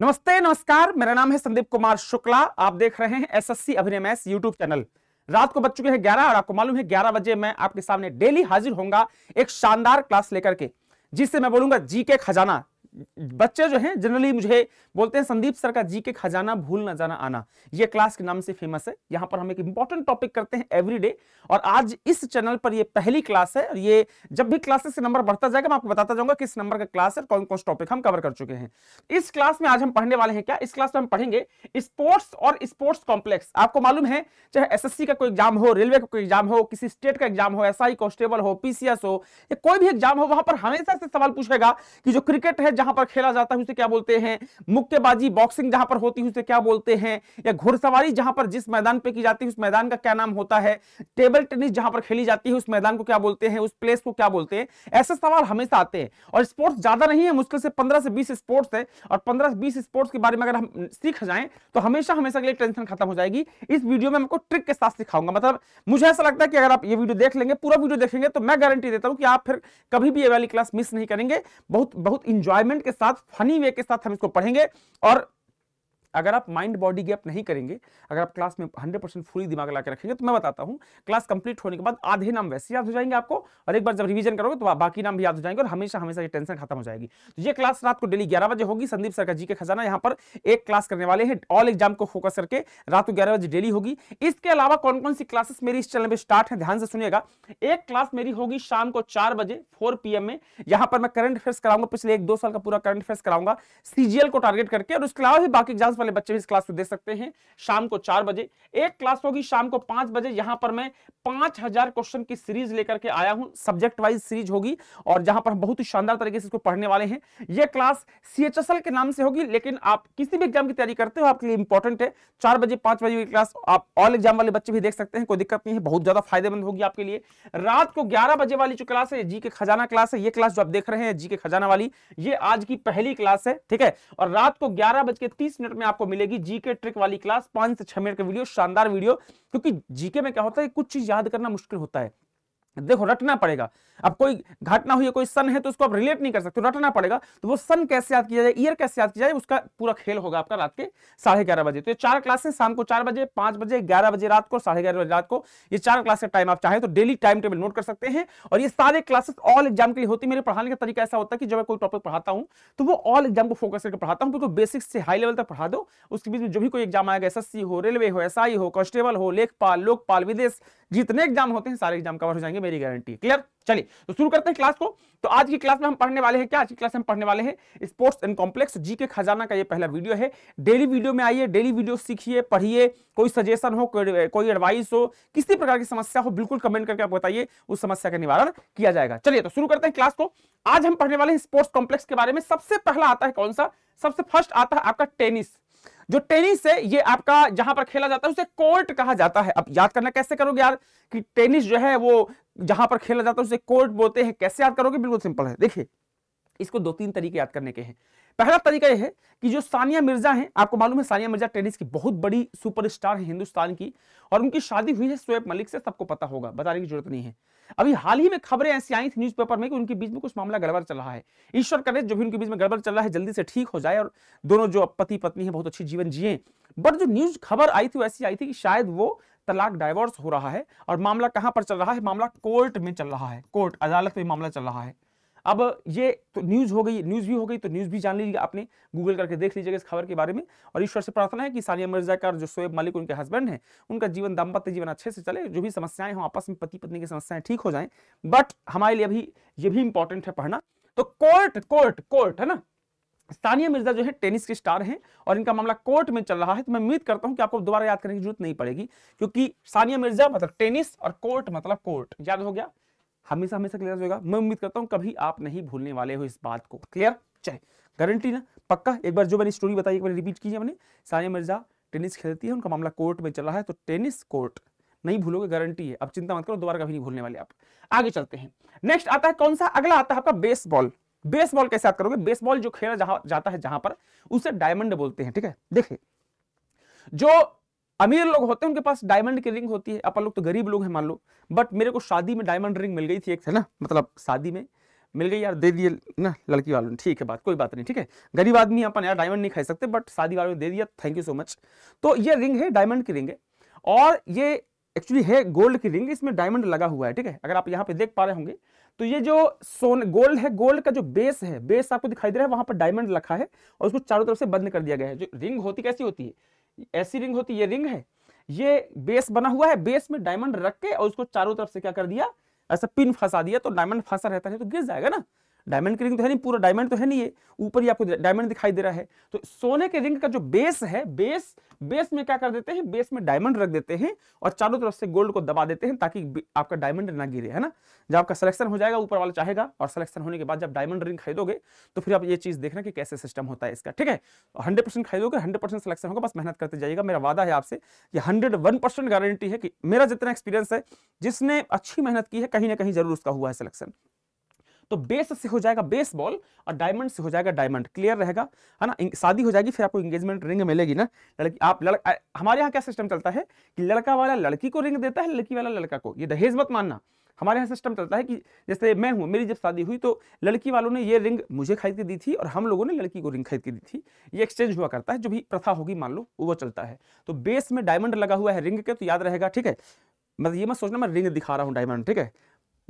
नमस्ते, नमस्कार। मेरा नाम है संदीप कुमार शुक्ला। आप देख रहे हैं एसएससी अभिनय यूट्यूब चैनल। रात को बच चुके हैं ग्यारह और आपको मालूम है ग्यारह बजे मैं आपके सामने डेली हाजिर होऊँगा एक शानदार क्लास लेकर के जिससे मैं बोलूँगा जीके खजाना। बच्चे जो हैं जनरली मुझे बोलते हैं, संदीप सर का जी के खजाना भूल ना जाना आना। ये क्लास के नाम से फ़ेमस है। यहाँ पर हम एक इंपॉर्टेंट टॉपिक करते हैं एवरीडे और आज इस चैनल पर ये पहली क्लास है। और ये जब भी क्लासेस से नंबर बढ़ता जाएगा, मैं आपको बताता जाऊँगा किस नंबर का क्लास है कौन कौन से टॉपिक हम कवर कर चुके हैं। इस क्लास में आज हम पढ़ने वाले हैं क्या? इस क्लास में हम पढ़ेंगे स्पोर्ट्स और स्पोर्ट्स कॉम्प्लेक्स आपको मालूम है, चाहे एसएससी का कोई एग्ज़ाम हो रेलवे का कोई एग्ज़ाम हो, किसी स्टेट का एग्ज़ाम हो एस कॉन्स्टेबल हो पीसीएस हो, या कोई भी एग्ज़ाम हो, वहाँ पर हमेशा से सवाल पूछेगा कि जो क्रिकेट है जहाँ पर खेला जाता है, उसे क्या बोलते हैं? मुक्केबाजी बॉक्सिंग जहाँ पर होती है, उसे क्या बोलते हैं? या घुड़सवारी जहाँ पर जिस मैदान पे की जाती है, उस मैदान का क्या नाम होता है? टेबल टेनिस जहाँ पर खेली जाती है, उस मैदान को क्या बोलते हैं? उस प्लेस को क्या बोलते हैं? ऐसे सवाल हमेशा आते हैं। और स्पोर्ट्स ज़्यादा नहीं है, मुश्किल से पंद्रह से बीस स्पोर्ट्स है। और पंद्रह से बीस स्पोर्ट्स के बारे में अगर हम सीख जाएँ तो हमेशा हमेशा के लिए टेंशन खत्म हो जाएगी। इस वीडियो में आपको ट्रिक के साथ सिखाऊँगा। मतलब मुझे ऐसा लगता है कि अगर आप ये वीडियो देख लेंगे, पूरा वीडियो देखेंगे तो मैं गारंटी देता हूँ कि आप फिर कभी भी ये वाली क्लास मिस नहीं करेंगे। बहुत बहुत इंजॉयमेंट के साथ फनी वे के साथ हम इसको पढ़ेंगे और अगर आप माइंड बॉडी गैप नहीं करेंगे, अगर आप क्लास में 100 परसेंट फुली दिमाग ला के रखेंगे तो मैं बताता हूँ क्लास कंप्लीट होने के बाद आधे नाम वैसे याद हो जाएँगे आपको, और एक बार जब रिवीजन करोगे तो बाकी नाम भी याद हो जाएँगे और हमेशा हमेशा ये टेंशन खत्म हो जाएगी। तो ये क्लास रात को डेली ग्यारह बजे होगी। संदीप सर का जी के खजाना यहाँ पर एक क्लास करने वाले हैं। ऑल एग्ज़ाम को फोकस करके रात को ग्यारह बजे डेली होगी। इसके अलावा कौन कौन सी क्लासेस मेरी इस चैनल में स्टार्ट है? ध्यान से सुनिएगा। एक क्लास मेरी होगी शाम को चार बजे फोर पीएम में। यहाँ पर मैं करंट अफेयर्स कराऊँगा, पिछले एक दो साल का पूरा करंट अफेयर्स कराऊँगा। सीजीएल को टारगेट करके और उसके अलावा भी बाकी एग्ज़ाम्स वाले बच्चे भी इस क्लास को दे सकते हैं। शाम को चार बजे। एक क्लास होगी शाम को पाँच बजे। यहाँ पर मैं पाँच हज़ार क्वेश्चन की सीरीज़ लेकर के आया हूँ। सब्जेक्ट वाइज सीरीज़ होगी और जहाँ पर हम बहुत ही शानदार तरीके से इसको पढ़ने वाले हैं। यह क्लास सीएचएसएल के नाम से होगी, लेकिन आप किसी भी एग्ज़ाम की तैयारी करते हो, आपके लिए इंपॉर्टेंट है। चार बजे, पाँच बजे की क्लास आप ऑल एग्ज़ाम वाले बच्चे भी देख सकते हैं। कोई दिक्कत नहीं है, बहुत ज़्यादा फ़ायदेमंद होगी आपके लिए। रात को ग्यारह बजे वाली जो क्लास है, जी के खजाना क्लास है, ये क्लास जो आप देख रहे हैं, जी के खजाना वाली, ये आज की पहली क्लास है, ठीक है? और रात को ग्यारह बज के तीस मिनट में आपको मिलेगी जीके ट्रिक वाली क्लास, पाँच से छह मिनट का वीडियो, शानदार वीडियो, क्योंकि जीके में क्या होता है, कुछ चीज़ याद करना मुश्किल होता है। देखो, रटना पड़ेगा। अब कोई घटना हुई है कोई सन है तो उसको आप रिलेट नहीं कर सकते रटना पड़ेगा। तो वो सन कैसे याद किया जाए ईयर कैसे याद किया जाए, उसका पूरा खेल होगा आपका रात के साढ़े ग्यारह बजे। तो ये चार क्लासेस शाम को चार बजे, पाँच बजे, ग्यारह बजे रात को, साढ़े ग्यारह बजे रात को, ये चार क्लास का टाइम आप चाहे तो डेली टाइम टेबल नोट कर सकते हैं। और ये सारे क्लासेस ऑल एग्ज़ाम के लिए होती है। मेरे पढ़ाने का तरीका ऐसा होता है कि जब मैं कोई टॉपिक पढ़ाता हूँ तो वो ऑल एग्ज़ाम को फोकस करके पढ़ाता हूँ। बिल्कुल बेसिक से हाई लेवल तक पढ़ा दो। उसके बीच में जो भी कोई एग्ज़ाम आएगा एसएससी हो रेलवे हो एसआई हो कांस्टेबल हो, लेखपाल, लोकपाल, विदेश, जितने एग्ज़ाम होते हैं, सारे एग्ज़ाम कवर हो जाएँगे। मेरी गारंटी क्लियर चलिए तो शुरू करते हैं क्लास को। तो आज की क्लास में हम पढ़ने वाले हैं क्या? आज की क्लास में हम पढ़ने वाले हैं स्पोर्ट्स एंड कॉम्प्लेक्स जी के खजाना का ये पहला वीडियो है। डेली वीडियो में आइए डेली वीडियो सीखिए, पढ़िए। कोई सजेशन हो, कोई एडवाइस हो, किसी प्रकार की समस्या हो, बिल्कुल कमेंट करके आप बताइए, उस समस्या का निवारण किया जाएगा। चलिए तो शुरू करते हैं क्लास को। आज हम पढ़ने वाले हैं स्पोर्ट्स कॉम्प्लेक्स के बारे में। सबसे पहला आता है कौन सा? सबसे फ़र्स्ट आता है आपका टेनिस जो टेनिस है, ये आपका जहाँ पर खेला जाता है, उसे कोर्ट कहा जाता है। अब याद करना कैसे करोगे यार कि टेनिस जो है, वो जहाँ पर खेला जाता है, उसे कोर्ट बोलते हैं। कैसे याद करोगे? बिल्कुल सिंपल है। देखिए, इसको दो तीन तरीके याद करने के हैं। पहला तरीका यह है कि जो सानिया मिर्ज़ा हैं, आपको मालूम है सानिया मिर्ज़ा टेनिस की बहुत बड़ी सुपरस्टार है हिंदुस्तान की और उनकी शादी हुई है शोएब मलिक से, सबको पता होगा, बताने की ज़रूरत नहीं है। अभी हाल ही में खबरें ऐसी आई थी न्यूज़पेपर में कि उनके बीच में कुछ मामला गड़बड़ चल रहा है। ईश्वर करे जो भी उनके बीच में गड़बड़ चल रहा है, जल्दी से ठीक हो जाए और दोनों जो पति पत्नी है, बहुत अच्छी जीवन जिए। बट जो न्यूज़ खबर आई थी, वो ऐसी आई थी कि शायद वो तलाक डाइवोर्स हो रहा है और मामला कहाँ पर चल रहा है? मामला कोर्ट में चल रहा है, कोर्ट, अदालत में मामला चल रहा है। अब ये तो न्यूज़ हो गई न्यूज़ भी हो गई तो न्यूज़ भी जान लीजिए आपने। गूगल करके देख लीजिएगा इस खबर के बारे में। और ईश्वर से प्रार्थना है कि सानिया मिर्ज़ा का जो शोएब मालिक, उनके हस्बैंड हैं, उनका जीवन दाम्पत्य जीवन अच्छे से चले, जो भी समस्याएँ हो, आपस में पति पत्नी की समस्याएँ ठीक हो जाएँ। बट हमारे लिए अभी ये भी इंपॉर्टेंट है पढ़ना। तो कोर्ट कोर्ट कोर्ट है ना? सानिया मिर्ज़ा जो है टेनिस के स्टार हैं और इनका मामला कोर्ट में चल रहा है। तो मैं उम्मीद करता हूँ कि आपको दोबारा याद करने की ज़रूरत नहीं पड़ेगी, क्योंकि सानिया मिर्ज़ा मतलब टेनिस और कोर्ट मतलब कोर्ट याद हो गया? हमेशा हमेशा क्लियर होगा मैं उम्मीद करता हूँ कभी आप नहीं भूलने वाले हो इस बात को। क्लियर चाहे गारंटी ना, पक्का? एक बार जो मैंने स्टोरी बताई, एक बार रिपीट कीजिए मैंने। सानिया मिर्ज़ा टेनिस खेलती है, उनका मामला कोर्ट में चल है तो टेनिस कोर्ट नहीं भूलोगे गारंटी है। अब चिंता मत करो, दोबारा कभी नहीं भूलने वाले आप। आगे चलते हैं। नेक्स्ट आता है कौन सा अगला आता है आपका बेसबॉल बेसबॉल कैसे याद करोगे? बेसबॉल जो खेला जहाँ, जाता है जहाँ पर, उसे डायमंड बोलते हैं, ठीक है? देखिए, जो अमीर लोग होते हैं, उनके पास डायमंड की रिंग होती है। अपन लोग तो गरीब लोग हैं, मान लो। बट मेरे को शादी में डायमंड रिंग मिल गई थी एक, है ना? मतलब शादी में मिल गई, यार, दे दिए, ना, लड़की वालों ने। ठीक है, बात, कोई बात नहीं, ठीक है? गरीब आदमी अपन, यार डायमंड नहीं खा सकते बट शादी वालों ने दे दिया थैंक यू सो मच तो ये रिंग है डायमंड की रिंग है। और ये एक्चुअली है गोल्ड की रिंग इसमें डायमंड लगा हुआ है, ठीक है? अगर आप यहाँ पे देख पा रहे होंगे तो ये जो सोन गोल्ड है गोल्ड का जो बेस है बेस आपको दिखाई दे रहा है, वहाँ पर डायमंड रखा है और उसको चारों तरफ़ से बंद कर दिया गया है। जो रिंग होती, कैसी होती है? ऐसी रिंग होती, ये रिंग है। ये बेस बना हुआ है, बेस में डायमंड रख के और उसको चारों तरफ़ से क्या कर दिया? ऐसा पिन फंसा दिया तो डायमंड फंसा रहता है तो गिर जाएगा ना। डायमंड की रिंग तो है नहीं, पूरा डायमंड तो है नहीं है ऊपर ही आपको डायमंड दिखाई दे रहा है। तो सोने के रिंग का जो बेस है बेस बेस में क्या कर देते हैं? बेस में डायमंड रख देते हैं और चारों तरफ़ से गोल्ड को दबा देते हैं ताकि आपका डायमंड ना गिरे, है ना? जब आपका सिलेक्शन हो जाएगा, ऊपर वाला चाहेगा और सिलेक्शन होने के बाद जब डायमंड रिंग खरीदोगे तो फिर आप ये चीज़ देखना कि कैसे सिस्टम होता है इसका, ठीक है? हंड्रेड परसेंट खरीदोगे हंड्रेड परसेंट सिलेक्शन होगा, बस मेहनत करते जाइएगा। मेरा वादा है आपसे ये हंड्रेड वन परसेंट गारंटी है कि मेरा जितना एक्सपीरियंस है, जिसने अच्छी मेहनत की है, कहीं ना कहीं ज़रूर उसका हुआ है सिलेक्शन तो बेस से हो जाएगा बेस बॉल और डायमंड से हो जाएगा डायमंड क्लियर रहेगा? है ना? शादी हो जाएगी फिर आपको इंगेजमेंट रिंग मिलेगी ना? लड़की आप लड़, हमारे यहाँ क्या सिस्टम चलता है कि लड़का वाला लड़की को रिंग देता है लड़की वाला लड़का को। ये दहेज मत मानना। हमारे यहाँ सिस्टम चलता है कि जैसे मैं हूँ मेरी जब शादी हुई तो लड़की वालों ने ये रिंग मुझे खरीद के दी थी और हम लोगों ने लड़की को रिंग खरीद के दी थी। ये एक्सचेंज हुआ करता है जो भी प्रथा होगी मान लो वो चलता है। तो बेस में डायमंड लगा हुआ है रिंग के तो याद रहेगा ठीक है? मतलब ये मत सोचना मैं रिंग दिखा रहा हूँ डायमंड ठीक है?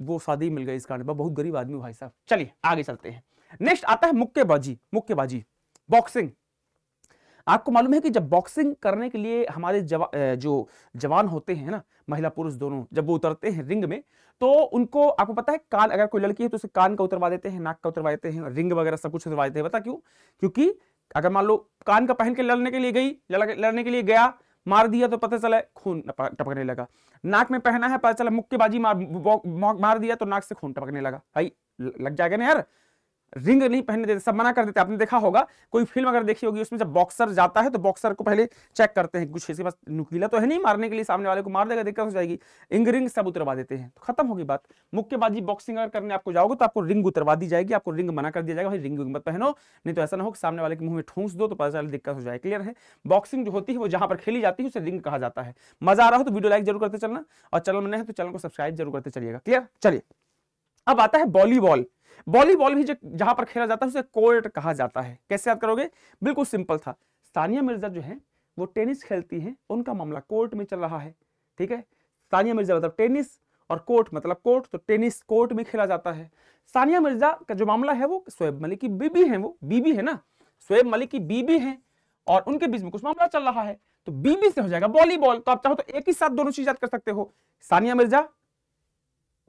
वो शादी मिल गई इस कारण बहुत गरीब आदमी भाई साहब। चलिए आगे चलते हैं। नेक्स्ट आता है मुक्केबाजी मुक्केबाजी। बॉक्सिंग आपको मालूम है कि जब बॉक्सिंग करने के लिए हमारे जवा, जो जवान होते हैं ना महिला पुरुष दोनों जब वो उतरते हैं रिंग में तो उनको आपको पता है कान अगर कोई लड़की है तो उसे कान का उतरवा देते हैं नाक का उतरवा देते हैं रिंग वगैरह सब कुछ उतरवा देते हैं। पता क्यों? क्योंकि अगर मान लो कान का पहन के लड़ने के लिए गई लड़ने के लिए गया मार दिया तो पता चला खून टपकने लगा। नाक में पहना है, पता चला मुक्केबाजी मार मार दिया तो नाक से खून टपकने लगा। भाई लग जाएगा ना यार? रिंग नहीं पहनने देते, सब मना कर देते। आपने देखा होगा, कोई फ़िल्म अगर देखी होगी, उसमें जब बॉक्सर जाता है तो बॉक्सर को पहले चेक करते हैं कुछ इसके पास नुकीला तो है नहीं मारने के लिए, सामने वाले को मार देगा, दिक्कत हो जाएगी। इंग रिंग सब उतरवा देते हैं। तो खत्म होगी बात। मुक्केबाजी बॉक्सिंग अगर करने आपको जाओगे तो आपको रिंग उतरवा दी जाएगी, आपको रिंग मना कर दिया जाएगा, भाई रिंग मत पहनो, नहीं तो ऐसा ना हो कि सामने वाले के मुँह में ठूस दो तो पता चले दिक्कत हो जाए। क्लियर है? बॉक्सिंग जो होती है, वो जहाँ पर खेली जाती है, उसे रिंग कहा जाता है। मज़ा आ रहा हो तो वीडियो लाइक ज़रूर करते चलना, और चैनल में नहीं है तो चैनल को सब्सक्राइब ज़रूर करते चलिएगा। क्लियर चलिए। अब आता है वॉलीबॉल वॉलीबॉल भी जहाँ पर खेला जाता है, उसे कोर्ट कहा जाता है। कैसे याद करोगे? बिल्कुल सिंपल था। सानिया मिर्ज़ा जो है, वो टेनिस खेलती हैं, उनका मामला कोर्ट में चल रहा है, ठीक है? सानिया मिर्ज़ा मतलब टेनिस और कोर्ट मतलब कोर्ट तो टेनिस कोर्ट में खेला जाता है। सानिया मिर्ज़ा का जो मामला है, वो शोएब मलिक की बीबी है, वो बीबी है ना? शोएब मलिक की बीबी है और उनके बीच में कुछ मामला चल रहा है। तो बीबी से हो जाएगा वॉलीबॉल तो आप चाहो तो एक ही साथ दोनों चीज़ याद कर सकते हो। सानिया मिर्ज़ा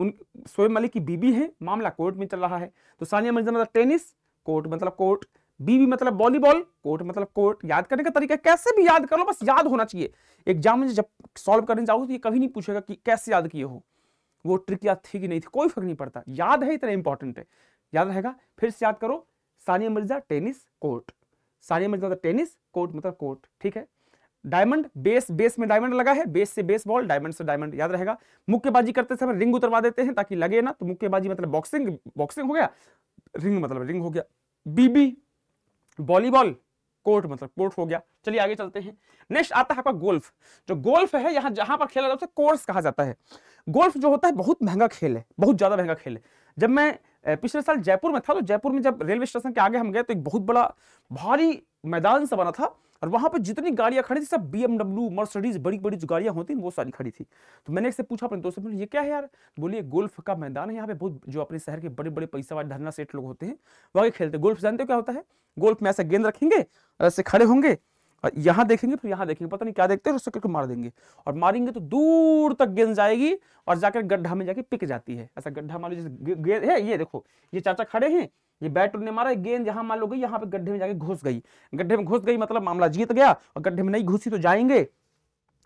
उन, शोएब मलिक की बीबी है, मामला कोर्ट में चल रहा है। तो सानिया मिर्ज़ा मतलब टेनिस, कोर्ट मतलब कोर्ट, बीबी मतलब वॉलीबॉल, कोर्ट मतलब कोर्ट। याद करने का तरीका कैसे भी याद कर लो, बस याद होना चाहिए। एग्ज़ाम में जब सॉल्व करने जाओ तो ये कभी नहीं पूछेगा कि कैसे याद किए हो। वो ट्रिक याद थी कि नहीं थी, कोई फ़र्क नहीं पड़ता। याद है, इतना इंपॉर्टेंट है। याद रहेगा, फिर से याद करो, सानिया मिर्ज़ा टेनिस, कोर्ट। सानिया मिर्ज़ा मतलब टेनिस, कोर्ट मतलब कोर्ट, ठीक है? डायमंड, बेस बेस में डायमंड लगा है, बेस से बेस बॉल डायमंड से डायमंड, याद रहेगा। मुक्केबाजी करते समय रिंग उतरवा देते हैं ताकि लगे ना तो मुक्केबाजी मतलब बॉक्सिंग बॉक्सिंग हो गया? रिंग मतलब रिंग हो गया। बीबी, वॉलीबॉल, कोर्ट मतलब कोर्ट हो गया। चलिए आगे चलते हैं। नेक्स्ट आता है आपका गोल्फ। जो गोल्फ है, यहाँ जहाँ पर खेला जाता है कोर्स कहा जाता है। गोल्फ जो होता है, बहुत महँगा खेल है, बहुत ज़्यादा महँगा खेल है। जब मैं पिछले साल जयपुर में था तो जयपुर में जब रेलवे स्टेशन के आगे हम गए तो एक बहुत बड़ा, भारी मैदान सा बना था। और वहाँ पर जितनी गाड़ियाँ खड़ी थी, सब बीएमडब्ल्यू मर्सडीज बड़ी बड़ी जो गाड़ियाँ होती वो सारी खड़ी थी। तो मैंने इससे पूछा अपने दोस्त से ये क्या है यार? बोलिए गोल्फ का मैदान है, यहाँ पे बहुत जो अपने शहर के बड़े बड़े पैसा वाले धरना सेठ लोग होते हैं वह खेलते गोल्फ, जानते हो क्या होता है? गोल्फ में ऐसे गेंद रखेंगे ऐसे खड़े होंगे, और यहाँ देखेंगे, फिर यहाँ देखेंगे, पता नहीं क्या देखते हैं उससे करके मार देंगे। और मारेंगे तो दूर तक गेंद जाएगी, और जाकर गड्ढा में जाके पिक जाती है। ऐसा गड्ढा मान लो जैसे गेंद है, ये देखो, ये चाचा खड़े हैं ये बैट ने मारा गेंद जहाँ मान लो गई, यहाँ पे गड्ढे में जाके घुस गई। गड्ढे में घुस गई मतलब मामला जीत गया और गड्ढे में नहीं घुसी तो जाएँगे।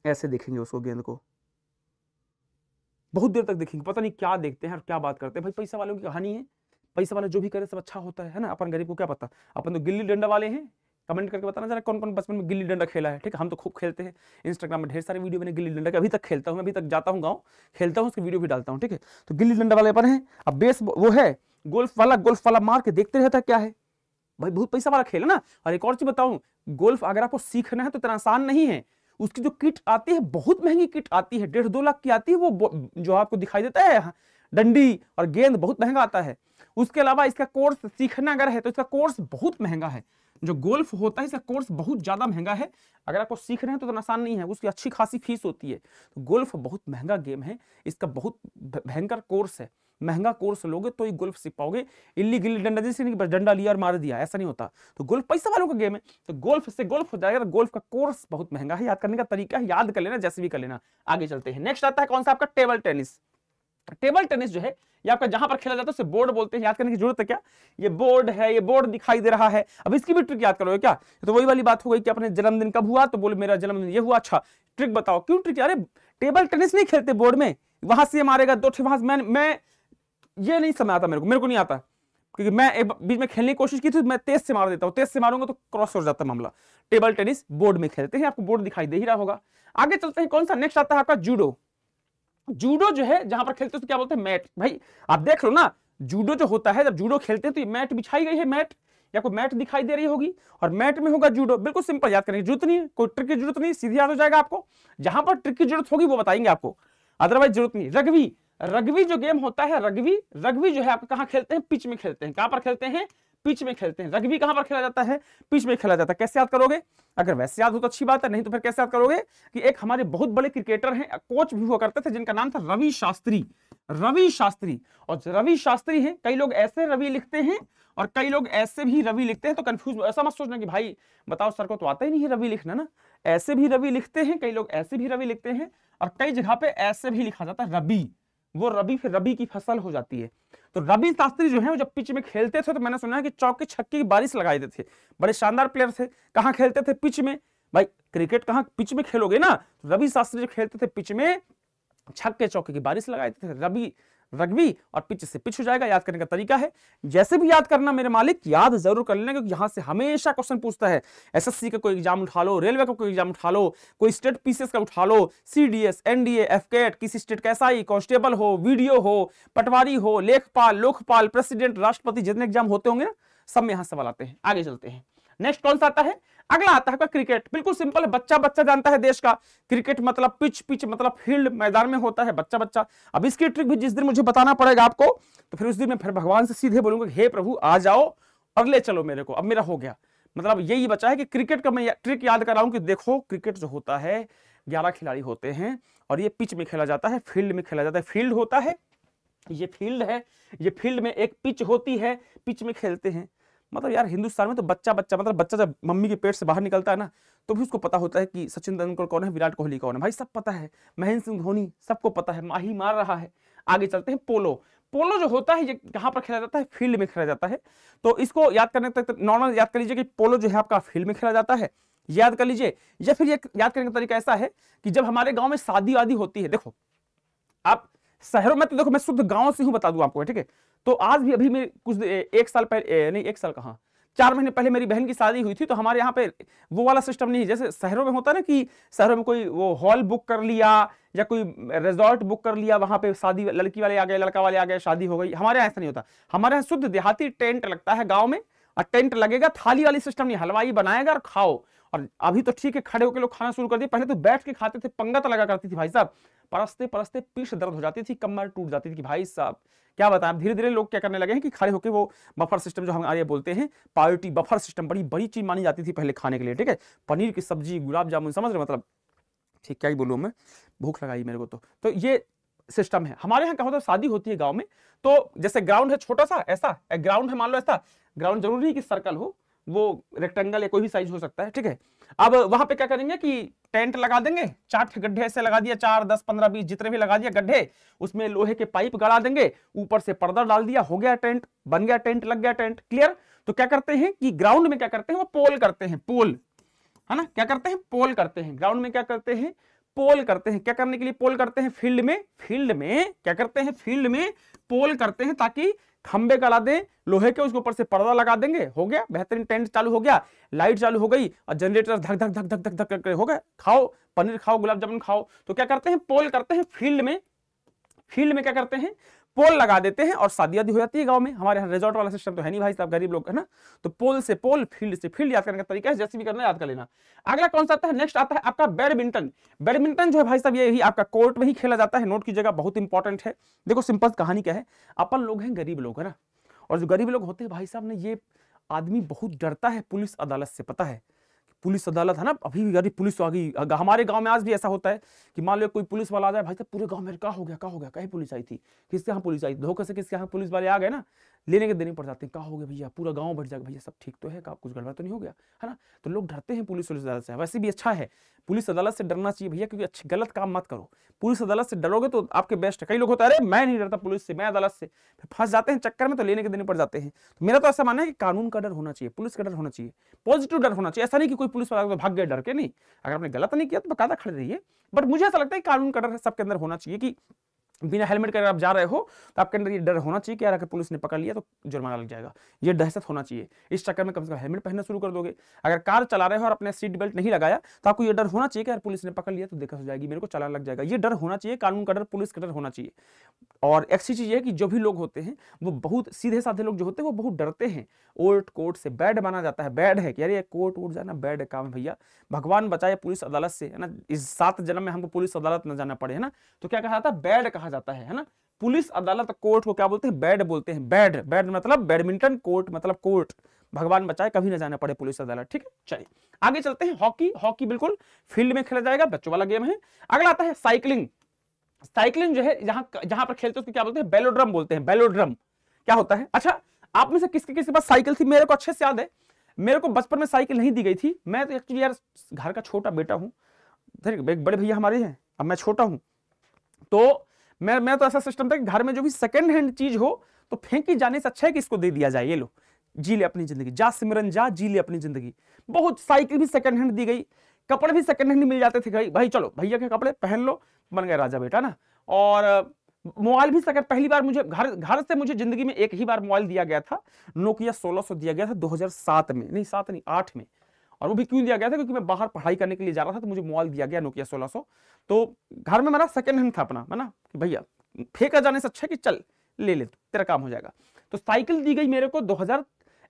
ऐसे देखेंगे उसको गेंद को। बहुत देर तक देखेंगे, पता नहीं क्या देखते हैं और क्या बात करते हैं। भाई पैसा वालों की कहानी है। पैसा वाले जो भी करे सब अच्छा होता है ना? अपन गरीब को क्या पता? अपन तो गिल्ली डंडा वाले हैं। कमेंट करके बताना जरा कौन कौन बचपन में गिल्ली डंडा खेला है। ठीक है, हम तो खूब खेलते हैं। इंस्टाग्राम में ढेर सारे वीडियो मैंने गिल्ली डंडा के, अभी तक खेलता हूँ अभी तक जाता हूँ गाँव, खेलता हूँ, उसकी वीडियो भी डालता हूँ, ठीक है। तो गिल्ली डंडा वाले पर है, अब बेस वो है, गोल्फ वाला गोल्फ वाला मार के देखते रहता क्या है। भाई, बहुत पैसा वाला खेल है ना। और एक और चीज़ बताऊँ, गोल्फ अगर आपको सीखना है तो इतना आसान नहीं है। उसकी जो किट आती है, बहुत महँगी किट आती है, डेढ़ दो लाख की आती है, वो जो आपको दिखाई देता है डंडी और गेंद बहुत महँगा आता है। उसके अलावा इसका कोर्स सीखना अगर है तो इसका कोर्स बहुत महँगा है। जो गोल्फ होता है इसका कोर्स बहुत ज़्यादा महँगा है। अगर आपको सीख रहे हैं तो, तो आसान नहीं है उसकी अच्छी खासी फ़ीस होती है। तो गोल्फ बहुत महँगा गेम है इसका बहुत भयंकर कोर्स है। महँगा कोर्स लोगे तो ही गोल्फ सीख पाओगे। इल्ली गिल्ली डंडा जैसे नहीं डंडा लिया और मार दिया ऐसा नहीं होता। तो गोल्फ पैसा वालों का गेम है तो गोल्फ से गोल्फ हो जाएगा गोल्फ का कोर्स बहुत महँगा है। याद करने का तरीका है याद कर लेना जैसे भी कर लेना। आगे चलते हैं। नेक्स्ट आता है कौन सा? आपका टेबल टेनिस। टेबल टेनिस जो है, ये आपका जहाँ पर खेला जाता है, उसे बोर्ड बोलते हैं। याद करने की ज़रूरत है क्या? ये बोर्ड है, ये बोर्ड दिखाई दे रहा है। अब इसकी भी ट्रिक याद करोगे क्या? तो वही वाली बात हो गई कि अपने जन्मदिन कब हुआ तो बोले, मेरा जन्मदिन ये हुआ। अच्छा ट्रिक बताओ, क्यों ट्रिक? अरे, टेबल टेनिस नहीं खेलते बोर्ड में। वहाँ से मारेगा, दो वहाँ मैं मैं, ये नहीं समझ आता मेरे को मेरे को नहीं आता। क्योंकि मैं एक बीच में खेलने की कोशिश की थी, मैं तेज से मार देता हूँ, तेज से मारूँगा तो क्रॉस हो जाता मामला। टेबल टेनिस बोर्ड में खेलते हैं, आपको बोर्ड दिखाई दे ही रहा होगा। आगे चलते हैं, कौन सा नेक्स्ट आता है आपका? जूडो। जूडो जो है, जहाँ पर खेलते हैं क्या बोलते हैं? मैट। भाई, आप देख लो ना, जूडो जो होता है, जब जूडो खेलते हैं तो ये मैट बिछाई गई है, मैट। या कोई मैट दिखाई दे रही होगी, और मैट में होगा जूडो। बिल्कुल सिंपल, याद करने की ज़रूरत नहीं कोई ट्रिक की ज़रूरत नहीं, सीधी याद हो जाएगा आपको। जहाँ पर ट्रिक की ज़रूरत होगी, वो बताएँगे आपको। अदरवाइज़ ज़रूरत नहीं। रगवी रग्वी जो गेम होता है रग्वी रग्वी जो है, आप कहाँ खेलते हैं? पिच में खेलते हैं। कहाँ पर खेलते हैं? पिच में खेलते हैं। रग्वी कहाँ पर खेला जाता है? पिच में खेला जाता है। कैसे याद करोगे? अगर वैसे याद हो तो अच्छी बात है, नहीं तो फिर कैसे याद करोगे कि एक हमारे बहुत बड़े क्रिकेटर हैं, कोच भी हुआ करते थे, जिनका नाम था रवि शास्त्री। रवि शास्त्री। और रवि शास्त्री हैं, कई लोग ऐसे रवि लिखते हैं और कई लोग ऐसे भी रवि लिखते हैं तो कंफ्यूज ऐसा मत सोचना कि भाई, बताओ सर को तो आता ही नहीं है रवि लिखना ना। ऐसे भी रवि लिखते हैं, कई लोग ऐसे भी रवि लिखते हैं और कई जगह पे ऐसे भी लिखा जाता है रबी। वो रबी, फिर रबी की फ़सल हो जाती है। तो रवि शास्त्री जो है वो जब पिच में खेलते थे तो मैंने सुना है कि चौके छक्के की बारिश लगाए थे। बड़े शानदार प्लेयर थे। कहाँ खेलते थे पिच में? भाई क्रिकेट कहाँ पिच में खेलोगे ना? रवि शास्त्री जो खेलते थे पिच में, छक्के चौके की बारिश लगाए थे। रवि रग्बी और पिच से पिच हो जाएगा, याद करने का तरीका है। जैसे भी याद करना मेरे मालिक, याद ज़रूर कर लेना, क्योंकि यहाँ से हमेशा क्वेश्चन पूछता है। एसएससी का कोई एग्ज़ाम उठा लो, रेलवे का कोई एग्ज़ाम उठा लो, कोई स्टेट पीसीएस का उठा लो, सीडीएस, एनडीए, एफकेट, किसी स्टेट का एसआई, कांस्टेबल हो वीडियो हो, पटवारी हो, लेखपाल, लोकपाल, प्रेसिडेंट, राष्ट्रपति, जितने एग्ज़ाम होते होंगे ना, सब में यहाँ सवाल आते हैं। आगे चलते हैं। नेक्स्ट कौन सा आता है? अगला आता है क्रिकेट। बिल्कुल सिंपल है बच्चा बच्चा जानता है देश का। क्रिकेट मतलब पिच पिच मतलब फ़ील्ड, मैदान में होता है बच्चा बच्चा अब इसकी ट्रिक भी जिस दिन मुझे बताना पड़ेगा आपको तो फिर उस दिन मैं फिर भगवान से सीधे बोलूँगा हे प्रभु, आ जाओ और ले चलो मेरे को। अब मेरा हो गया। मतलब यही बचा है कि क्रिकेट का मैं ट्रिक याद कर रहा हूँ कि देखो, क्रिकेट जो होता है, ग्यारह खिलाड़ी होते हैं और ये पिच में खेला जाता है, फ़ील्ड में खेला जाता है। फ़ील्ड होता है, ये फ़ील्ड है, ये फ़ील्ड में एक पिच होती है, पिच में खेलते हैं। मतलब यार हिंदुस्तान में तो बच्चा बच्चा मतलब बच्चा जब मम्मी के पेट से बाहर निकलता है ना तो भी उसको पता होता है कि सचिन तेंदुलकर कौन है, विराट कोहली कौन है। भाई सब पता है, महेंद्र सिंह धोनी सबको पता है, माही मार रहा है। आगे चलते हैं पोलो। पोलो जो होता है, ये कहाँ पर खेला जाता है? फ़ील्ड में खेला जाता है। तो इसको याद करने तक नॉर्मल याद कर लीजिए कि पोलो जो है आपका फ़ील्ड में खेला जाता है। याद कर लीजिए, या फिर ये याद करने का तरीका ऐसा है कि जब हमारे गाँव में शादी वादी होती है, देखो, आप शहरों में तो देखो, मैं शुद्ध गाँव से हूँ बता दूँ आपको, ठीक है? तो आज भी अभी मैं कुछ एक साल पहले नहीं, एक साल कहा? चार महीने पहले मेरी बहन की शादी हुई थी तो हमारे यहाँ पे वो वाला सिस्टम नहीं है। जैसे शहरों में होता है ना कि शहरों में कोई वो हॉल बुक कर लिया या कोई रिजॉर्ट बुक कर लिया, वहाँ पे शादी, लड़की वाले आ गए, लड़का वाले आ गए, शादी हो गई। हमारे यहाँ ऐसा नहीं होता। हमारे यहाँ शुद्ध देहाती टेंट लगता है गाँव में, और टेंट लगेगा, थाली वाली सिस्टम नहीं, हलवाई बनाएगा और खाओ। और अभी तो ठीक है, खड़े होकर लोग खाना शुरू कर दिए। पहले तो बैठ के खाते थे पंगत लगा करती थी भाई साहब। परसते परसते पीठ दर्द हो जाती थी, कमर टूट जाती थी भाई साहब, क्या बताएँ? धीरे धीरे लोग क्या करने लगे हैं कि खड़े होकर वो बफर सिस्टम जो हम आगे बोलते हैं पायोटी बफर सिस्टम, बड़ी बड़ी चीज़ मानी जाती थी पहले खाने के लिए, ठीक है? पनीर की सब्ज़ी, गुलाब जामुन, समझ रहे मतलब? ठीक, क्या ही बोलूँ मैं? भूख लगाई मेरे को तो। तो ये सिस्टम है। हमारे यहाँ क्या होता है, शादी होती है गाँव में तो जैसे ग्राउंड है छोटा सा, ऐसा, ग्राउंड है मान लो ऐसा, ग्राउंड ज़रूरी है कि सर्कल हो वो रेक्टेंगल या कोई भी साइज़ हो सकता है, ठीक है? अब वहाँ पे क्या करेंगे कि टेंट लगा देंगे, चार गड्ढे ऐसे लगा दिया चार, दस, पंद्रह, बीस जितने भी लगा दिया गड्ढे, उसमें लोहे के पाइप गड़ा देंगे, ऊपर से पर्दा डाल दिया, हो गया टेंट, बन गया टेंट, लग गया टेंट क्लियर तो क्या करते हैं कि ग्राउंड में क्या करते हैं, वो पोल करते हैं, पोल, है ना? क्या करते हैं, पोल करते हैं ग्राउंड में क्या करते हैं पोल करते हैं। क्या करने के लिए पोल करते हैं? फ़ील्ड में फ़ील्ड में, क्या करते हैं? फ़ील्ड में पोल करते हैं ताकि खंबे गला दें, लोहे के उसके ऊपर से पर्दा लगा देंगे। हो गया, बेहतरीन टेंट चालू हो गया, लाइट चालू हो गई और जनरेटर धक धक धक धक धक धक करके हो गया खाओ, पनीर खाओ, गुलाब जामुन खाओ। तो क्या करते हैं? पोल करते हैं फ़ील्ड में। फ़ील्ड में क्या करते हैं? पोल लगा देते हैं और शादी आदि हो जाती है गाँव में। हमारे यहाँ रिजॉर्ट वाला सिस्टम तो है नहीं भाई साहब गरीब लोग है ना तो पोल से पोल फ़ील्ड से फ़ील्ड याद करने का तरीका है, जैसे भी करना याद कर लेना। अगला कौन सा आता है नेक्स्ट आता है आपका बैडमिंटन बैडमिंटन जो है भाई साहब, ये आपका कोर्ट में ही खेला जाता है नोट की जगह बहुत इंपॉर्टेंट है। देखो सिंपल कहानी क्या है, अपन लोग हैं गरीब लोग, है ना? और जो गरीब लोग होते हैं भाई साहब, ने ये आदमी बहुत डरता है पुलिस अदालत से, पता है? पुलिस अदालत है ना, अभी अरे पुलिस आ गई हमारे गाँव में आज भी ऐसा होता है कि मान लो कोई पुलिस वाला आ जाए, भाई साहब, पूरे गाँव में क्या हो गया क्या हो गया, कहीं पुलिस आई थी? किसके यहाँ पुलिस आई थी? धोखे से किसके यहाँ पुलिस वाले आ गए ना? लेने के देने पड़ जाते हैं। क्या हो गया भैया? पूरा गाँव बढ़ जाएगा भैया, सब ठीक तो है कुछ गड़बड़ तो नहीं हो गया? है ना? तो लोग डरते हैं पुलिस पुलिस अदालत से। वैसे भी अच्छा है। पुलिस अदालत से डरना चाहिए भैया, क्योंकि अच्छे, गलत काम मत करो। पुलिस अदालत से डरोगे तो आपके बेस्ट है। कई लोग होता है, अरे, मैं नहीं डरता पुलिस से, मैं अदालत से। फिर फंस जाते हैं चक्कर में तो लेने के देने पड़ जाते हैं। तो मेरा तो ऐसा मानना है कि कानून का डर होना चाहिए, पुलिस का डर होना चाहिए। पॉजिटिव डर होना चाहिए। ऐसा नहीं कि कोई पुलिस वाला तो भाग गया, डर के नहीं। अगर आपने गलत नहीं किया तो बकायदा खड़े रहिए। बट मुझे ऐसा लगता है कानून का डर सबके अंदर होना चाहिए कि बिना हेलमेट के अगर आप जा रहे हो तो आपके अंदर ये डर होना चाहिए कि यार अगर पुलिस ने पकड़ लिया तो जुर्माना लग जाएगा। ये दहशत होना चाहिए। इस चक्कर में कम से कम हेलमेट पहनना शुरू कर दोगे। अगर कार चला रहे हो और अपने सीट बेल्ट नहीं लगाया तो आपको ये डर होना चाहिए कि यार पुलिस ने पकड़ लिया तो दिक्कत हो जाएगी, मेरे को चलान लग जाएगा। ये डर होना चाहिए, कानून का डर, पुलिस का डर होना चाहिए। और एक चीज़ ये है कि जो भी लोग होते हैं, वो बहुत सीधे साधे लोग जो होते हैं, वो बहुत डरते हैं। ओल्ड कोर्ट से बैड माना जाता है। बैड है कि यार ये कोर्ट वोट जाना बैड काम भैया। भगवान बचाए पुलिस अदालत से, है ना? इस सात जन्म में हमको पुलिस अदालत न जाना पड़े, है ना? तो क्या कहा है? बैड कहा जाता है है ना? पुलिस अदालत कोर्ट को क्या बोलते हैं? बैड बोलते हैं। बैड बैड मतलब बैडमिंटन कोर्ट मतलब कोर्ट। भगवान बचाए, कभी ना जाना पड़े पुलिस अदालत, ठीक है? चलिए, आगे चलते हैं। हॉकी हॉकी बिल्कुल फ़ील्ड में खेला जाएगा, बच्चों वाला गेम है। अगला आता है साइकिलिंग। साइकिलिंग जो है जहाँ जहाँ पर खेलते हैं, उसको क्या बोलते हैं? बेलोड्रम बोलते हैं, बेलोड्रम। क्या होता है? अच्छा आप में से किसके किसके पास साइकिल थी? मेरे को अच्छे से याद है। मेरे को बचपन में साइकिल नहीं दी गई थी। मैं तो एक्चुअली यार घर का छोटा बेटा हूँ। एक बड़े भैया हमारे हैं, अब मैं छोटा हूँ। तो मैं मैं तो ऐसा सिस्टम था कि घर में जो भी सेकंड हैंड चीज़ हो तो फेंकी जाने से अच्छा है कि इसको दे दिया जाए, ये लो। जी ले अपनी ज़िंदगी। जा सिमरन, जा, जी ले अपनी ज़िंदगी। बहुत साइकिल भी सेकंड हैंड दी गई। कपड़े भी सेकंड हैंड मिल जाते थे भाई। भाई चलो, भैया के कपड़े पहन लो, बन गए राजा बेटा ना। और, मोबाइल भी सेकंड पहली बार मुझे, घर घर से मुझे ज़िंदगी में एक ही बार मोबाइल दिया गया था। नोकिया 1600 दिया गया था 2007 में। नहीं, सात नहीं, आठ में। और वो भी क्यों दिया गया था? क्योंकि मैं बाहर पढ़ाई करने के लिए जा रहा था तो मुझे मोबाइल दिया गया नोकिया 1600 तो घर में मेरा सेकंड हैंड था अपना, है ना? कि भैया, फेंका जाने से अच्छा कि चल, ले ले, तेरा काम हो जाएगा। तो साइकिल दी गई मेरे को 2000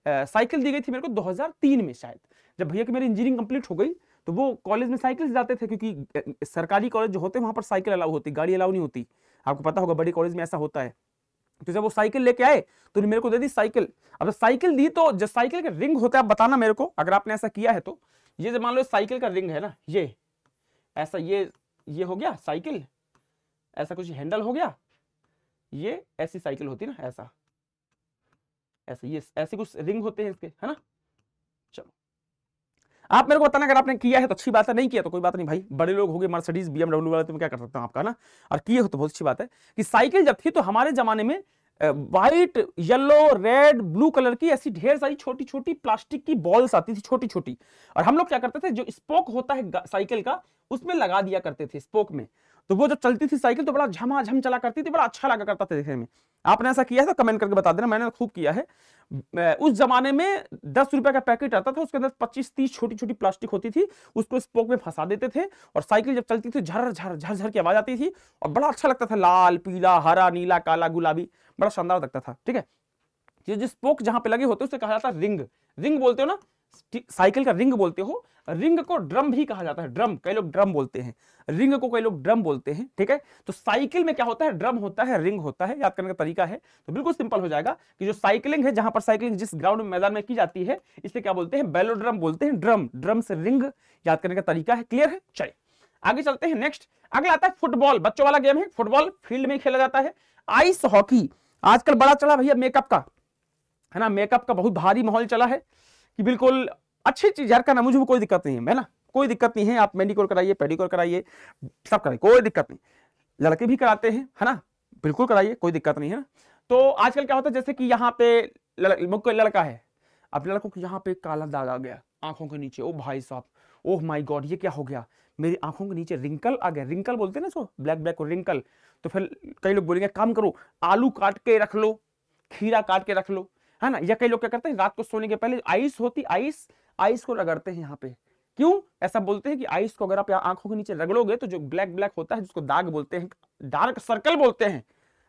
साइकिल दी गई थी मेरे को 2003 में शायद। जब भैया की मेरी इंजीनियरिंग कंप्लीट हो गई तो वो कॉलेज में साइकिल से जाते थे, क्योंकि सरकारी कॉलेज जो होते हैं, वहाँ पर साइकिल अलाउ होती, गाड़ी अलाउ नहीं होती। आपको पता होगा, बड़ी कॉलेज में ऐसा होता है। तो जब वो साइकिल लेके आए तो मेरे को दे दी साइकिल। अब साइकिल दी तो जब साइकिल का रिंग होता है बताना मेरे को, अगर आपने ऐसा किया है तो। ये मान लो साइकिल का रिंग है ना, ये, ऐसा ये ये हो गया साइकिल? ऐसा कुछ हैंडल हो गया? ये ऐसी साइकिल होती ना, ऐसा। ऐसे, ये, ऐसे कुछ रिंग होते हैं इसके, है ना? चलो। आप मेरे को बताना, अगर आपने किया है तो अच्छी बात है, नहीं किया तो कोई बात नहीं भाई। बड़े लोग हो गए मर्सिडीज बीएमडब्ल्यू वाले तो मैं क्या कर सकता हूँ आपका ना? और किए हो तो बहुत अच्छी बात है कि साइकिल जब थी तो हमारे जमाने में white yellow red blue colour की ऐसी ढेर सारी छोटी छोटी प्लास्टिक की बॉल्स आती थी छोटी छोटी और हम लोग क्या करते थे, जो स्पोक होता है साइकिल का, उसमें लगा दिया करते थे स्पोक में। तो वो जब चलती थी साइकिल तो बड़ा झमाझम चला करती थी, बड़ा अच्छा लगा करता था देखने में। आपने ऐसा किया है तो कमेंट करके बता देना, मैंने खूब किया है। उस जमाने में दस रुपए का पैकेट आता था, उसके अंदर पच्चीस, तीस छोटी छोटी प्लास्टिक होती थी, उसको स्पोक में फंसा देते थे और साइकिल जब चलती थी, झर झर झर झर की आवाज़ आती थी और बड़ा अच्छा लगता था, लाल, पीला, हरा, नीला, काला, गुलाबी, बड़ा शानदार लगता था, ठीक है? ये जो स्पोक जहाँ पे लगे होते उसे कहा जाता है रिंग। रिंग बोलते हो ना? साइकिल का रिंग बोलते हो? रिंग को ड्रम भी कहा जाता है ड्रम कई लोग ड्रम बोलते हैं। रिंग को कई लोग ड्रम बोलते हैं, ठीक है? तो साइकिल में क्या होता है? ड्रम होता है रिंग होता है, याद करने का तरीका है। तो बिल्कुल सिंपल हो जाएगा कि जो साइकिलिंग है, जहाँ पर साइकिलिंग जिस ग्राउंड में, मैदान में की जाती है इसे क्या बोलते हैं? बेलो ड्रम बोलते हैं ड्रम ड्रम से रिंग याद करने का तरीका है क्लियर है? चलिए, आगे चलते हैं नेक्स्ट आगे आता है फुटबॉल बच्चों वाला गेम है फुटबॉल फ़ील्ड में खेला जाता है। आइस हॉकी आजकल बड़ा चला भैया मेकअप का, है ना? मेकअप का बहुत भारी माहौल चला है। कि बिल्कुल अच्छी चीज़, यार करना, मुझे कोई दिक्कत नहीं है ना? कोई दिक्कत नहीं है, आप मेडिकोर कराइए, पेडिकोर कराइए, सब कराइए कोई दिक्कत नहीं। लड़के भी कराते हैं, है ना? बिल्कुल कराइए, कोई दिक्कत नहीं है ना? तो आजकल क्या होता है, जैसे कि यहाँ पे मुख्य लड़का है, अब लड़कों को यहाँ पे काला दाग आ गया, आँखों के नीचे, ओ भाई साहब, ओह माय गॉड, ये क्या हो गया? मेरी आँखों के नीचे रिंकल आ गया, रिंकल बोलते हैं ना सो ब्लैक ब्लैक और रिंकल तो फिर कई लोग बोलेंगे, काम करो, आलू काट के रख लो, खीरा काट के रख लो है ना? या कई लोग क्या करते हैं? रात को सोने के पहले आइस होती आइस आइस को रगड़ते हैं यहाँ पे। क्यों? ऐसा बोलते हैं कि आइस को अगर आप आँखों के नीचे रगड़ोगे तो जो ब्लैक ब्लैक होता है जिसको दाग बोलते हैं डार्क सर्कल बोलते हैं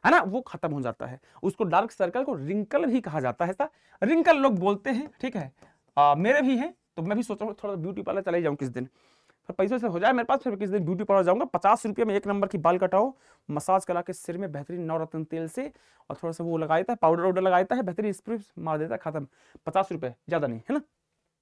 है ना? वो खत्म हो जाता है। उसको डार्क सर्कल को रिंकल भी कहा जाता है ऐसा रिंकल लोग बोलते हैं ठीक है? आ, मेरे भी हैं तो मैं भी सोच रहा हूँ थोड़ा ब्यूटी पार्लर चले जाऊँ किस दिन? फिर पैसे से हो जाए मेरे पास, फिर किस दिन ब्यूटी पार्लर जाऊँगा। पचास रुपये में एक नंबर की बाल कटाओ मसाज करा के सिर में बेहतरीन नवरत्न तेल से, और थोड़ा सा वो लगा देता है पाउडर वाउडर लगा देता है, बेहतरीन स्प्रे मार देता है, खत्म। पचास रुपये, ज़्यादा नहीं, है ना?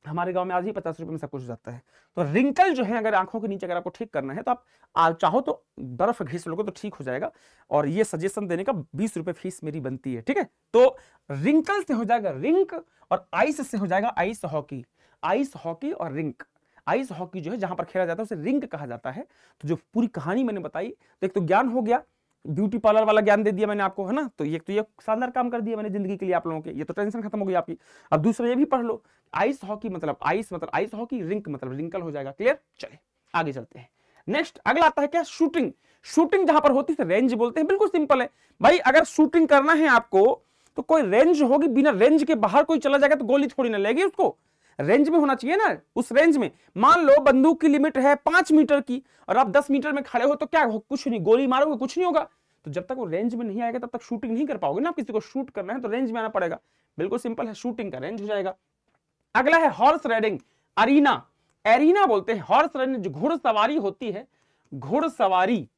हमारे गाँव में आज ही पचास रुपए में सब कुछ हो जाता है। तो रिंकल जो है, अगर आँखों के नीचे अगर आपको ठीक करना है तो आप चाहो तो बर्फ़ घिस लोगे तो ठीक हो जाएगा। और ये सजेशन देने का बीस रुपए फ़ीस मेरी बनती है, ठीक है? तो रिंकल से हो जाएगा रिंक और आइस से हो जाएगा आइस हॉकी आइस हॉकी और रिंक आइस हॉकी जो है, जहाँ पर खेला जाता है, उसे रिंक कहा जाता है। तो जो पूरी कहानी मैंने बताई तो एक तो ज्ञान हो गया ब्यूटी पार्लर वाला ज्ञान दे दिया मैंने आपको, है ना? तो ये तो ये शानदार काम कर दिया मैंने ज़िंदगी के लिए आप लोगों के। ये तो टेंशन खत्म हो गई आपकी। अब दूसरा ये भी पढ़ लो आइस हॉकी मतलब आइस मतलब आइस हॉकी रिंक मतलब रिंकल हो जाएगा क्लियर चले आगे चलते हैं। नेक्स्ट अगला आता है क्या? शूटिंग शूटिंग जहाँ पर होती है रेंज बोलते हैं। बिल्कुल सिंपल है। भाई, अगर शूटिंग करना है आपको तो कोई रेंज होगी, बिना रेंज के बाहर कोई चला जाएगा तो गोली थोड़ी ना लेगी उसको। रेंज में होना चाहिए ना, उस रेंज में। मान लो बंदूक की लिमिट है पाँच मीटर की, और आप दस मीटर में खड़े हो तो क्या हो, कुछ नहीं, गोली मारोगे, कुछ नहीं होगा। तो जब तक वो रेंज में नहीं आएगा, तब तक शूटिंग नहीं कर पाओगे ना। किसी को शूट करना है तो रेंज में आना पड़ेगा। बिल्कुल सिंपल है, शूटिंग का रेंज हो जाएगा। अगला है हॉर्स राइडिंग, अरीना। एरीना बोलते हैं, हॉर्स राइडिंग जो घुड़सवारी होती है घुड़सवारी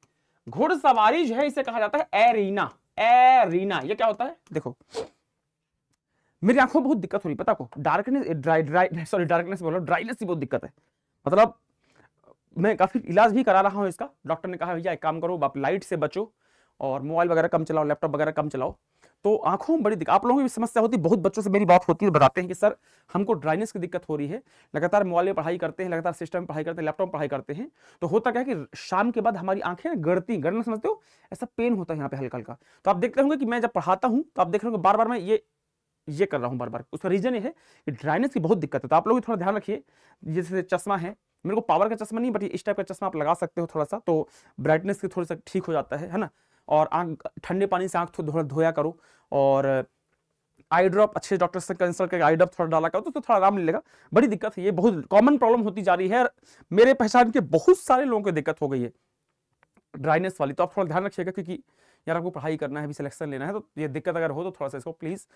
घुड़सवारी जो है, इसे कहा जाता है एरीना एरीना ये क्या होता है? देखो मेरी आँखों में बहुत दिक्कत हो रही पता को darkness dry dry sorry darkness बोलो ड्राइनेस की बहुत दिक्कत है। मतलब मैं काफ़ी इलाज भी करा रहा हूँ इसका। डॉक्टर ने कहा, भैया, एक काम करो, आप लाइट से बचो और मोबाइल वगैरह कम चलाओ लैपटॉप वगैरह कम चलाओ। तो आँखों में बड़ी दिक्कत, आप लोगों की समस्या होती है, बहुत बच्चों से मेरी बात होती है, बताते हैं कि, सर, हमको ड्राइनेस की दिक्कत हो रही है। लगातार मोबाइल में पढ़ाई करते हैं, लगातार सिस्टम में पढ़ाई करते हैं लैपटॉप पढ़ाई करते हैं। तो होता क्या है कि, शाम के बाद हमारी आँखें गड़ती गड़ना समझते हो? ऐसा पेन होता है यहाँ पे हल्का हल्का तो आप देखते होंगे कि मैं जब पढ़ाता हूँ तो आप देख रहे हो बार बार मैं ये ये कर रहा हूँ बार बार उसका रीजन ये है कि ड्राइनेस की बहुत दिक्कत है। तो आप लोग थोड़ा ध्यान रखिए जैसे चश्मा है मेरे को पावर का चश्मा नहीं बट इस टाइप का चश्मा आप लगा सकते हो थोड़ा सा तो ब्राइटनेस की थोड़ा सा ठीक हो जाता है है ना? और आँख ठंडे पानी से आँख थोड़ा धोया करो और आई ड्रॉप अच्छे डॉक्टर से कंसल्ट करके आई ड्रॉप थोड़ा डाला करो तो, तो थोड़ा आराम मिलेगा। बड़ी दिक्कत है ये बहुत कॉमन प्रॉब्लम होती जा रही है मेरे पहचान के बहुत सारे लोगों को दिक्कत हो गई है ड्राइनेस वाली। तो आप थोड़ा ध्यान रखिएगा क्योंकि यार आपको पढ़ाई करना है भी सिलेक्शन लेना है तो ये दिक्कत अगर हो तो थोड़ा सा इसको प्लीज़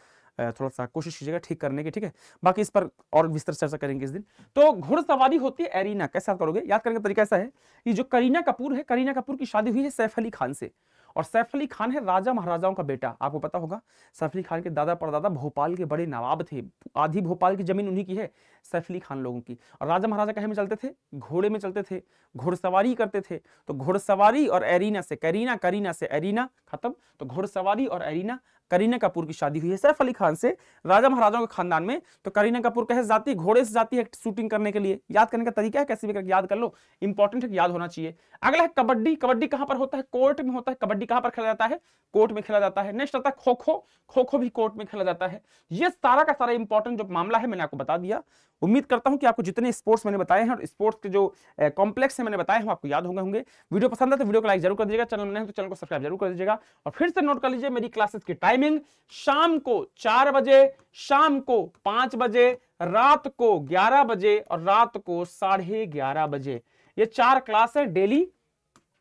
थोड़ा सा कोशिश कीजिएगा ठीक करने की, ठीक है? बाकी इस पर और विस्तार चर्चा करेंगे इस दिन। तो घुड़सवारी होती है एरीना कैसे करोगे? याद करने का तरीका ऐसा है कि जो करीना कपूर है, करीना कपूर की शादी हुई है सैफ अली खान से। और सैफ अली खान है राजा महाराजाओं का बेटा, आपको पता होगा। सैफ अली खान के दादा परदादा भोपाल के बड़े नवाब थे, आधी भोपाल की ज़मीन उन्हीं की है सैफ अली खान लोगों की। और राजा महाराजा कहे में चलते थे, घोड़े में चलते थे घुड़सवारी करते थे। तो घुड़सवारी और एरीना से करीना करीना से एरीना, खत्म। तो घुड़सवारी और एरीना, करीना कपूर की शादी हुई है सैफ अली खान से राजा महाराजाओं के खानदान में। तो करीना कपूर कैसे जाती है घोड़े से जाती है शूटिंग करने के लिए। याद करने का तरीका है, कैसे भी करके याद कर लो। इंपॉर्टेंट है याद होना चाहिए। अगला है कबड्डी। कबड्डी कहाँ पर होता है? कोर्ट में होता है। कबड्डी कहाँ पर खेला जाता है? कोर्ट में खेला जाता है। नेक्स्ट आता है खो खो खो खो भी कोर्ट में खेला जाता है। ये सारा का सारा इंपॉर्टेंट जो मामला है, मैंने आपको बता दिया। उम्मीद करता हूँ कि आपको जितने स्पोर्ट्स मैंने बताए हैं और स्पोर्ट्स के जो कॉम्प्लेक्स है, मैंने बताए हैं आपको याद होंगे होंगे। वीडियो पसंद है तो वीडियो को लाइक ज़रूर कर दीजिएगा, चैनल में तो चैनल को सब्सक्राइब ज़रूर कर दीजिएगा। और फिर से नोट कर लीजिए, मेरी क्लासेस की टाइमिंग शाम को चार बजे, शाम को पाँच बजे, रात को ग्यारह बजे और रात को साढ़े बजे। ये चार क्लास है डेली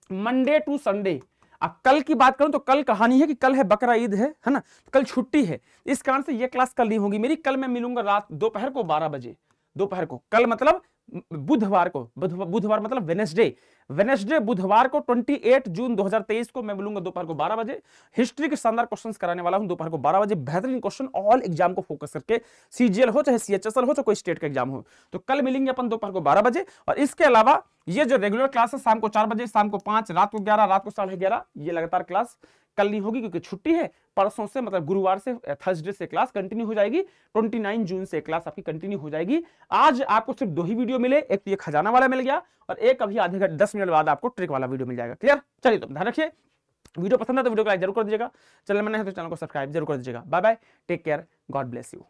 मंडे टू संडे अब कल की बात करूँ तो कल कहानी है कि कल है बकरा ईद है है ना? कल छुट्टी है। इस कारण से ये क्लास कल नहीं होगी। मेरी कल मैं मिलूँगा रात दोपहर को बारह बजे। दोपहर को। कल मतलब बुधवार को बुधवार मतलब वेनेसडे वेनेसडे बुधवार को 28 जून 2023 को मैं मिलूँगा दोपहर को 12 बजे। हिस्ट्री के शानदार क्वेश्चंस कराने वाला हूँ, दोपहर को 12 बजे। बेहतरीन क्वेश्चन ऑल एग्ज़ाम को फोकस करके सीजीएल हो, चाहे सीएचएसएल हो, चाहे कोई स्टेट का एग्ज़ाम हो। तो कल मिलेंगे अपन दोपहर को 12 बजे, और इसके अलावा ये जो रेगुलर क्लास है, शाम को चार बजे, शाम को पाँच, रात को ग्यारह, रात को साढ़े ये लगातार क्लास कल नहीं होगी क्योंकि छुट्टी है। परसों से मतलब गुरुवार से थर्सडे से क्लास कंटिन्यू हो जाएगी। 29 जून से क्लास आपकी कंटिन्यू हो जाएगी। आज आपको सिर्फ़ दो ही वीडियो मिले, एक तो ये खजाना वाला मिल गया और एक अभी आधे घंटे, दस मिनट बाद आपको ट्रिक वाला वीडियो मिल जाएगा। क्लियर चलिए तो ध्यान रखिए। वीडियो पसंद है तो वीडियो को लाइक ज़रूर कर दीजिएगा। चैनल में नहीं है तो चैनल को सब्सक्राइब ज़रूर कर दीजिएगा। Bye bye take care god bless you